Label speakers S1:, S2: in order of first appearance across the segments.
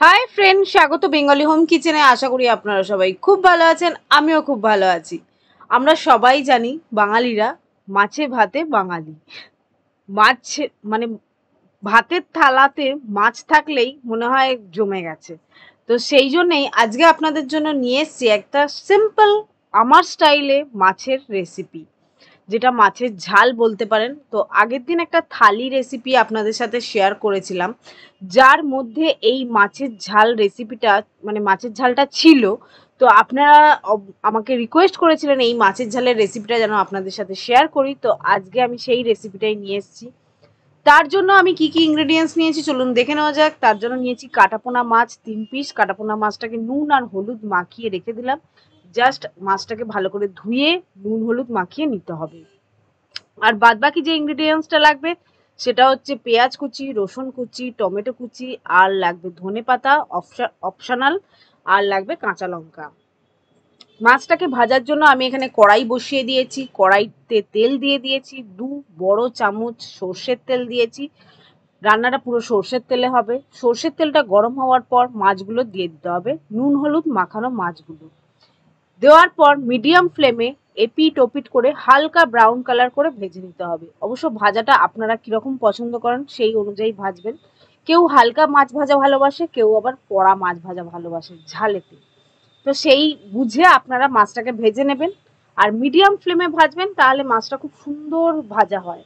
S1: High friend স্বাগত Bengali home কিচেনে আশা করি আপনারা সবাই খুব ভালো আছেন, আমিও খুব ভালো আছি। আমরা সবাই জানি বাঙালিরা মাছে ভাতে বাঙালি। মাছ মানে ভাতের থালাতে মাছ থাকলেই মনে হয় জমে গেছে। তো সেই জন্যেই আজকে আপনাদের জন্য নিয়ে এসছি একটা সিম্পল আমার স্টাইলে মাছের রেসিপি যেটা মাছের ঝাল বলতে পারেন। তো আগের দিন একটা থালি রেসিপি আপনাদের সাথে শেয়ার করেছিলাম। যার মধ্যে এই মাছের ঝাল রেসিপিটা মানে মাছের ঝালটা ছিল, তো আপনারা আমাকে রিকোয়েস্ট করেছিলেন এই মাছের ঝালের রেসিপিটা যেন আপনাদের সাথে শেয়ার করি। তো আজকে আমি সেই রেসিপিটাই নিয়ে এসেছি। তার জন্য আমি কি কি ইনগ্রেডিয়েন্টস নিয়েছি চলুন দেখে নেওয়া যাক। তার জন্য নিয়েছি কাটাপোনা মাছ, তিন পিস কাটাপোনা মাছটাকে নুন আর হলুদ মাখিয়ে রেখে দিলাম। জাস্ট মাছটাকে ভালো করে ধুয়ে নুন, হলুদ মাখিয়ে নিতে হবে। আর বাদ বাকি যে ইনগ্রিডিয়েন্টসটা লাগবে, সেটা হচ্ছে পেঁয়াজ কুচি, রসুন কুচি, টমেটো কুচি, আর লাগবে ধনে পাতা অপশনাল আর লাগবে কাঁচা লঙ্কা। মাছটাকে ভাজার জন্য আমি এখানে কড়াই বসিয়ে দিয়েছি, কড়াইতে তেল দিয়ে দিয়েছি, দু বড় চামচ সর্ষের তেল দিয়েছি। রান্নাটা পুরো সর্ষের তেলে হবে। সর্ষের তেলটা গরম হওয়ার পর মাছগুলো দিয়ে দিতে হবে। নুন, হলুদ মাখানো মাছগুলো। দেওয়ার পর মিডিয়াম ফ্লেমে এপিট ওপিট করে হালকা ব্রাউন কালার করে ভেজে নিতে হবে। অবশ্য ভাজাটা আপনারা কীরকম পছন্দ করেন সেই অনুযায়ী ভাজবেন। কেউ হালকা মাছ ভাজা ভালোবাসে, কেউ আবার কড়া মাছ ভাজা ভালোবাসে ঝালেতে। তো সেই বুঝে আপনারা মাছটাকে ভেজে নেবেন আর মিডিয়াম ফ্লেমে ভাজবেন তাহলে মাছটা খুব সুন্দর ভাজা হয়।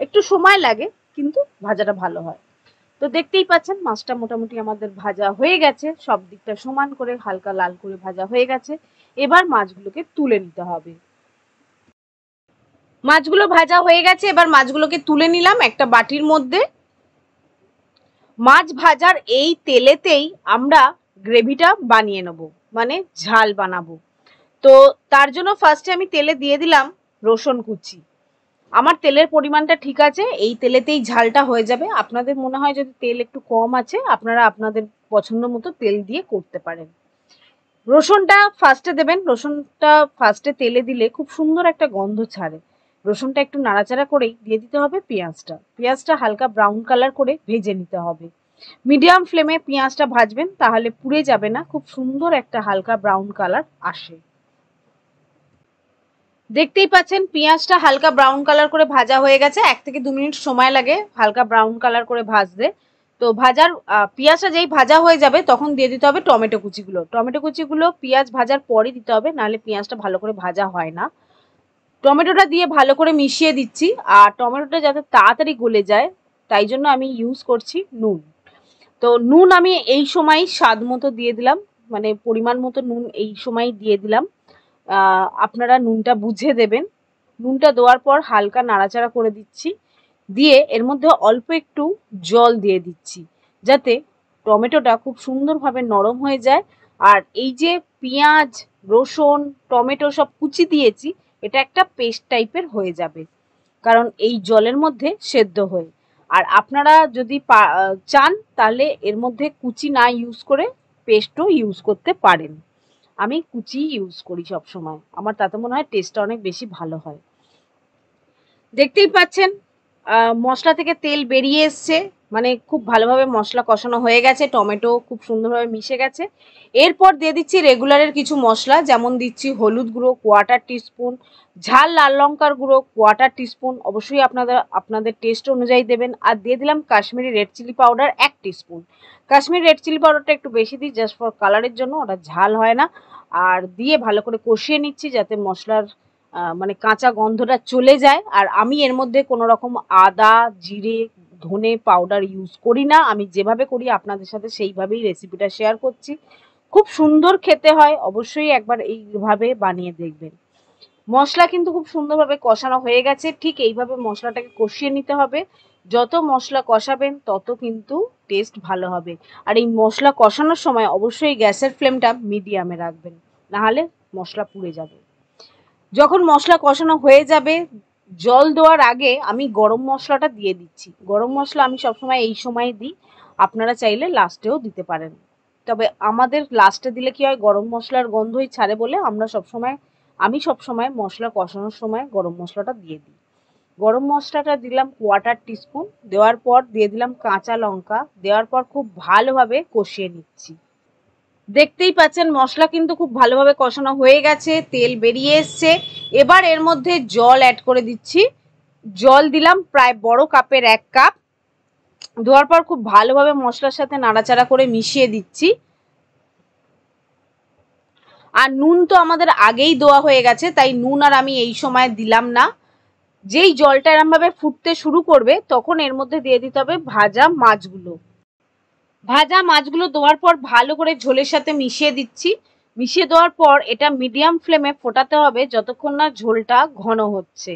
S1: একটু সময় লাগে, কিন্তু ভাজাটা ভালো হয়। তো দেখতেই পাচ্ছেন, মাছটা মোটামুটি আমাদের ভাজা হয়ে গেছে। সব দিকটা সমান করে হালকা লাল করে ভাজা হয়ে গেছে। এবার মাছগুলোকে তুলে নিতে হবে। মাছগুলো ভাজা হয়ে গেছে, এবার মাছগুলোকে তুলে নিলাম একটা বাটির মধ্যে। মাছ ভাজার এই তেলেতেই আমরা গ্রেভিটা বানিয়ে নেব মানে ঝাল বানাবো। তো তার জন্য ফার্স্টে আমি তেলে দিয়ে দিলাম রসুন কুচি। আমার তেলের পরিমাণটা ঠিক আছে, এই তেলেতেই ঝালটা হয়ে যাবে। আপনাদের মনে হয় যদি তেল একটু কম আছে, আপনারা আপনাদের পছন্দ মতো তেল দিয়ে করতে পারেন। রসুনটা ফার্স্টে দেবেন, রসুনটা ফার্স্টে তেলে দিলে খুব সুন্দর একটা গন্ধ ছাড়ে। রসুনটা একটু নাড়াচাড়া করেই দিয়ে দিতে হবে পেঁয়াজটা। পেঁয়াজটা হালকা ব্রাউন কালার করে ভেজে নিতে হবে। মিডিয়াম ফ্লেমে পেঁয়াজটা ভাজবেন, তাহলে পুড়ে যাবে না, খুব সুন্দর একটা হালকা ব্রাউন কালার আসে। দেখতেই পাচ্ছেন, পেঁয়াজটা হালকা ব্রাউন কালার করে ভাজা হয়ে গেছে। এক থেকে দু মিনিট সময় লাগে হালকা ব্রাউন কালার করে ভাজতে। তো ভাজার পেঁয়াজটা যেই ভাজা হয়ে যাবে তখন দিয়ে দিতে হবে টমেটো কুচিগুলো। টমেটো কুচিগুলো পেঁয়াজ ভাজার পরই দিতে হবে, নাহলে পেঁয়াজটা ভালো করে ভাজা হয় না। টমেটোটা দিয়ে ভালো করে মিশিয়ে দিচ্ছি, আর টমেটোটা যাতে তাড়াতাড়ি গলে যায়, তাই জন্য আমি ইউজ করছি নুন। তো নুন আমি এই সময় স্বাদ মতো দিয়ে দিলাম মানে পরিমাণ মতো নুন এই সময় দিয়ে দিলাম। আপনারা নুনটা বুঝে দেবেন। নুনটা দেওয়ার পর হালকা নাড়াচাড়া করে দিচ্ছি। দিয়ে এর মধ্যে অল্প একটু জল দিয়ে দিচ্ছি, যাতে টমেটোটা খুব সুন্দরভাবে নরম হয়ে যায়। আর এই যে পেঁয়াজ, রসুন, টমেটো সব কুচি দিয়েছি, এটা একটা পেস্ট টাইপের হয়ে যাবে, কারণ এই জলের মধ্যে সেদ্ধ হয়ে। আর আপনারা যদি চান, তাহলে এর মধ্যে কুচি না ইউজ করে পেস্টও ইউজ করতে পারেন। আমি কুচি ইউজ করি সব সময় আমার তাতে মনে হয় টেস্টটা অনেক বেশি ভালো হয়। দেখতেই পাচ্ছেন মশলা থেকে তেল বেরিয়ে এসছে। মানে খুব ভালোভাবে মশলা কষানো হয়ে গেছে, টমেটো খুব সুন্দরভাবে মিশে গেছে। এরপর দিয়ে দিচ্ছি রেগুলারের কিছু মশলা, যেমন দিচ্ছি হলুদ গুঁড়ো কোয়াটার টিস্পুন ঝাল লাল লঙ্কার গুঁড়ো কোয়াটার টিস্পুন অবশ্যই আপনাদের আপনাদের টেস্ট অনুযায়ী দেবেন। আর দিয়ে দিলাম কাশ্মীরি রেড চিলি পাউডার এক টিস্পুন কাশ্মীরি রেড চিলি পাউডারটা একটু বেশি দিই জাস্ট ফর কালারের জন্য, ওটা ঝাল হয় না। আর দিয়ে ভালো করে কষিয়ে নিচ্ছি, যাতে মশলার মানে কাঁচা গন্ধটা চলে যায়। আর আমি এর মধ্যে কোনো রকম আদা, জিরে ধনে পাউডার ইউজ করি না। আমি যেভাবে করি, আপনাদের সাথে সেইভাবেই রেসিপিটা শেয়ার করছি। খুব সুন্দর খেতে হয়, অবশ্যই একবার এইভাবে বানিয়ে দেখবেন। মশলা কিন্তু খুব সুন্দরভাবে কষানো হয়ে গেছে। ঠিক এইভাবে মশলাটাকে কষিয়ে নিতে হবে। যত মশলা কষাবেন, তত কিন্তু টেস্ট ভালো হবে। আর এই মশলা কষানোর সময় অবশ্যই গ্যাসের ফ্লেমটা মিডিয়ামে রাখবেন। নাহলে মশলা পুড়ে যাবে। যখন মশলা কষানো হয়ে যাবে জল দেওয়ার আগে আমি গরম মশলাটা দিয়ে দিচ্ছি। গরম মশলা আমি সবসময় এই সময় দিই। আপনারা চাইলে লাস্টেও দিতে পারেন। তবে আমাদের লাস্টে দিলে কি হয়? গরম মশলার গন্ধই ছাড়ে বলে আমরা সবসময়, আমি সবসময় মশলা কষানোর সময় গরম মশলাটা দিয়ে দিই। গরম মশলাটা দিলাম কোয়াটার টিস্পুন দেওয়ার পর দিয়ে দিলাম কাঁচা লঙ্কা, দেওয়ার পর খুব ভালোভাবে কষিয়ে নিচ্ছি। দেখতেই পাচ্ছেন, মশলা কিন্তু খুব ভালোভাবে কষানো হয়ে গেছে, তেল বেরিয়ে এসছে। এবার এর মধ্যে জল অ্যাড করে দিচ্ছি। জল দিলাম প্রায় বড় কাপের এক কাপ। দেওয়ার পর খুব ভালোভাবে মশলার সাথে নাড়াচাড়া করে মিশিয়ে দিচ্ছি। আর নুন তো আমাদের আগেই দেওয়া হয়ে গেছে, তাই নুন আর আমি এই সময় দিলাম না। যেই জলটা এরমভাবে ফুটতে শুরু করবে, তখন এর মধ্যে দিয়ে দিতে হবে ভাজা মাছগুলো। ভাজা মাছগুলো দেওয়ার পর ভালো করে ঝোলের সাথে মিশিয়ে দিচ্ছি। মিশিয়ে দেওয়ার পর এটা মিডিয়াম ফ্লেমে ফোটাতে হবে যতক্ষণ না ঝোলটা ঘন হচ্ছে।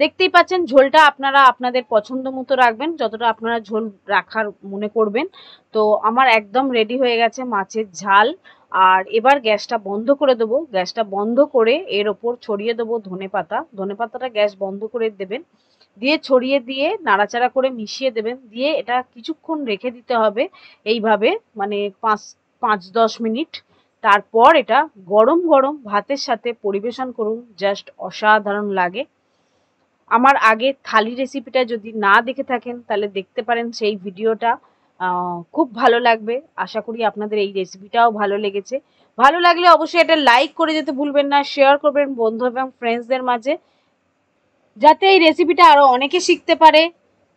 S1: দেখতেই পাচ্ছেন ঝোলটা আপনারা আপনাদের পছন্দ মতো রাখবেন, যতটা আপনারা ঝোল রাখার মনে করবেন। তো আমার একদম রেডি হয়ে গেছে মাছের ঝাল। আর এবার গ্যাসটা বন্ধ করে দেবো। গ্যাসটা বন্ধ করে এর ওপর ছড়িয়ে দেবো ধনে পাতা ধনে পাতাটা গ্যাস বন্ধ করে দেবেন। দিয়ে ছড়িয়ে দিয়ে নাড়াচাড়া করে মিশিয়ে দেবেন। দিয়ে এটা কিছুক্ষণ রেখে দিতে হবে এইভাবে মানে পাঁচ পাঁচ, দশ মিনিট। তারপর এটা গরম গরম ভাতের সাথে পরিবেশন করুন, জাস্ট অসাধারণ লাগে। আমার আগে থালি রেসিপিটা যদি না দেখে থাকেন, তাহলে দেখতে পারেন সেই ভিডিওটা। খুব ভালো লাগবে। আশা করি আপনাদের এই রেসিপিটাও ভালো লেগেছে। ভালো লাগলে অবশ্যই এটা লাইক করে যেতে ভুলবেন না, শেয়ার করবেন বন্ধু এবং ফ্রেন্ডসদের মাঝে। যাতে এই রেসিপিটা আরও অনেকে শিখতে পারে।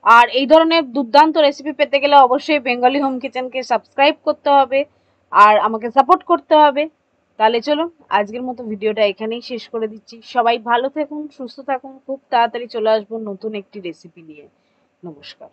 S1: আর এই ধরনের দুর্দান্ত রেসিপি পেতে গেলে অবশ্যই বেঙ্গলি হোম কিচেনকে সাবস্ক্রাইব করতে হবে আর আমাকে সাপোর্ট করতে হবে। তাহলে চলুন, আজকের মতো ভিডিওটা এখানেই শেষ করে দিচ্ছি। সবাই ভালো থাকুন, সুস্থ থাকুন, খুব তাড়াতাড়ি চলে আসব নতুন একটি রেসিপি নিয়ে। নমস্কার।